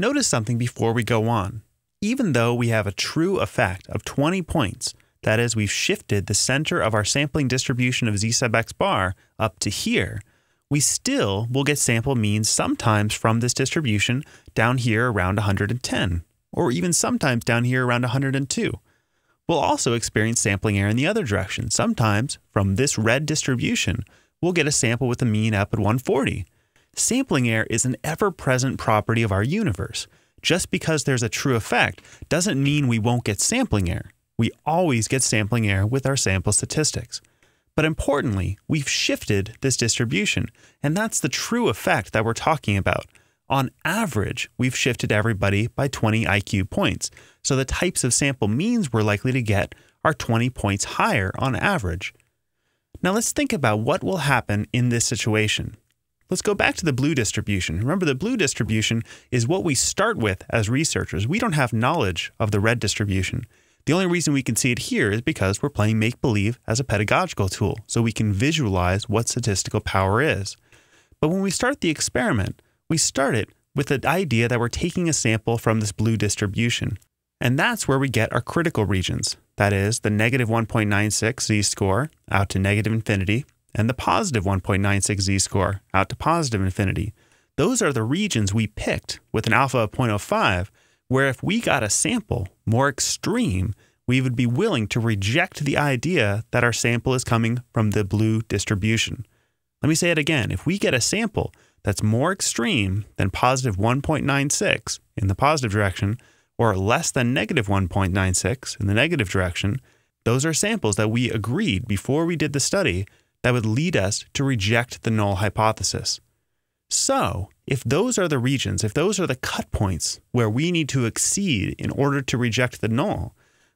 Notice something before we go on. Even though we have a true effect of 20 points, that is, we've shifted the center of our sampling distribution of z sub x bar up to here, we still will get sample means sometimes from this distribution down here around 110, or even sometimes down here around 102. We'll also experience sampling error in the other direction. Sometimes from this red distribution, we'll get a sample with a mean up at 140. Sampling error is an ever present property of our universe. Just because there's a true effect doesn't mean we won't get sampling error. We always get sampling error with our sample statistics. But importantly, we've shifted this distribution, and that's the true effect that we're talking about. On average, we've shifted everybody by 20 IQ points, so the types of sample means we're likely to get are 20 points higher on average. Now let's think about what will happen in this situation. Let's go back to the blue distribution. Remember, the blue distribution is what we start with as researchers. We don't have knowledge of the red distribution. The only reason we can see it here is because we're playing make believe as a pedagogical tool, so we can visualize what statistical power is. But when we start the experiment, we start it with the idea that we're taking a sample from this blue distribution. And that's where we get our critical regions. That is, the negative 1.96 z score out to negative infinity, and the positive 1.96 z score out to positive infinity. Those are the regions we picked with an alpha of 0.05, where if we got a sample more extreme, we would be willing to reject the idea that our sample is coming from the blue distribution. Let me say it again. If we get a sample that's more extreme than positive 1.96 in the positive direction, or less than negative 1.96 in the negative direction, those are samples that we agreed before we did the study that would lead us to reject the null hypothesis. So, if those are the regions, if those are the cut points where we need to exceed in order to reject the null,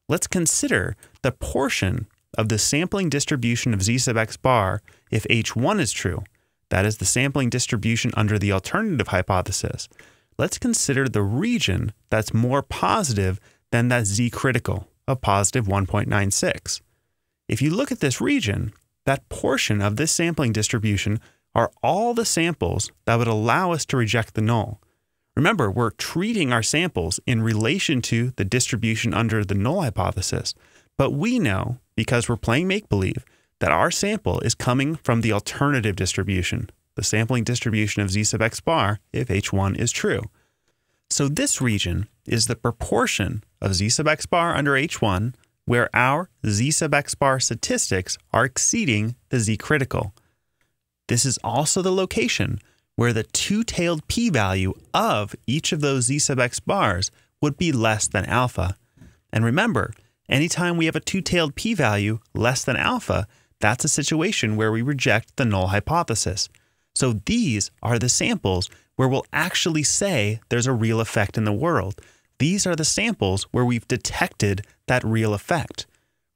let's consider the portion of the sampling distribution of z sub x bar if h1 is true. That is the sampling distribution under the alternative hypothesis. Let's consider the region that's more positive than that z critical of positive 1.96. If you look at this region, that portion of this sampling distribution are all the samples that would allow us to reject the null. Remember, we're treating our samples in relation to the distribution under the null hypothesis, but we know, because we're playing make believe, that our sample is coming from the alternative distribution, the sampling distribution of z sub x bar if h1 is true. So this region is the proportion of z sub x bar under h1 where our z sub x bar statistics are exceeding the z critical. This is also the location where the two-tailed p-value of each of those z sub x bars would be less than alpha. And remember, anytime we have a two-tailed p-value less than alpha, that's a situation where we reject the null hypothesis. So these are the samples where we'll actually say there's a real effect in the world. These are the samples where we've detected that real effect.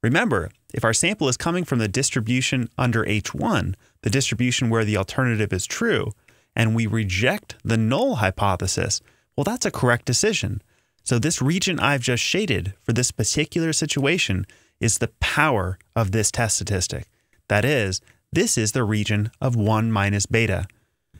Remember, if our sample is coming from the distribution under H1, the distribution where the alternative is true, and we reject the null hypothesis, well, that's a correct decision. So, this region I've just shaded for this particular situation is the power of this test statistic. That is, this is the region of 1 minus beta.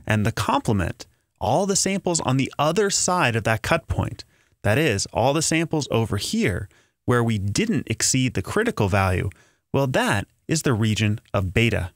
And the complement, all the samples on the other side of that cut point, that is, all the samples over here where we didn't exceed the critical value, well, that is the region of beta.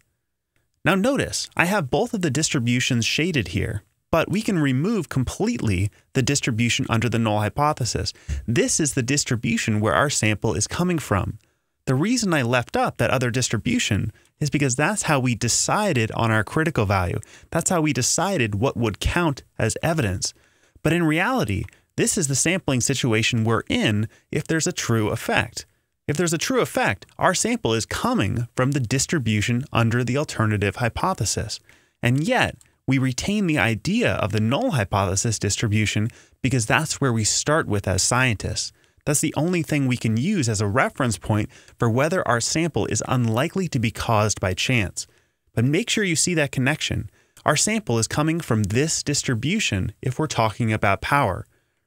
Now notice, I have both of the distributions shaded here, but we can remove completely the distribution under the null hypothesis. This is the distribution where our sample is coming from. The reason I left up that other distribution is because that's how we decided on our critical value. That's how we decided what would count as evidence. But in reality, this is the sampling situation we're in if there's a true effect. If there's a true effect, our sample is coming from the distribution under the alternative hypothesis. And yet, we retain the idea of the null hypothesis distribution because that's where we start with as scientists. That's the only thing we can use as a reference point for whether our sample is unlikely to be caused by chance. But make sure you see that connection. Our sample is coming from this distribution if we're talking about power.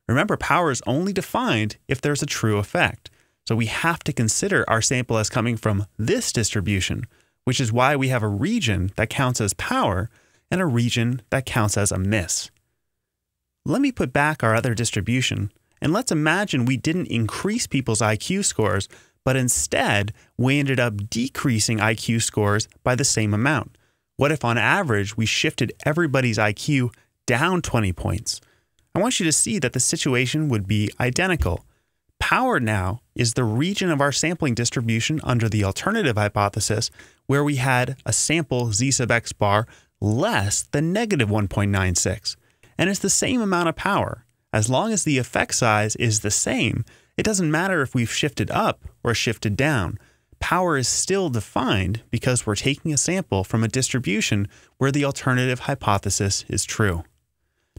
Remember, power is only defined if there's a true effect. So we have to consider our sample as coming from this distribution, which is why we have a region that counts as power and a region that counts as a miss. Let me put back our other distribution, and let's imagine we didn't increase people's IQ scores, but instead we ended up decreasing IQ scores by the same amount. What if on average we shifted everybody's IQ down 20 points? I want you to see that the situation would be identical. Power now is the region of our sampling distribution under the alternative hypothesis where we had a sample z sub x bar less than negative 1.96. And it's the same amount of power. As long as the effect size is the same, it doesn't matter if we've shifted up or shifted down. Power is still defined because we're taking a sample from a distribution where the alternative hypothesis is true.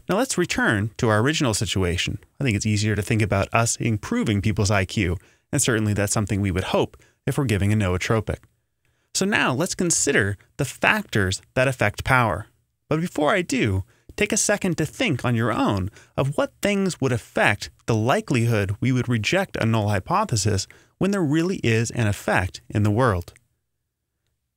Now let's return to our original situation. I think it's easier to think about us improving people's IQ, and certainly that's something we would hope if we're giving a nootropic. So now let's consider the factors that affect power. But before I do, take a second to think on your own of what things would affect the likelihood we would reject a null hypothesis when there really is an effect in the world.